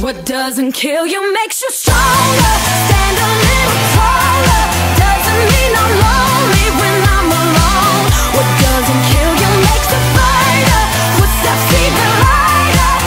What doesn't kill you makes you stronger.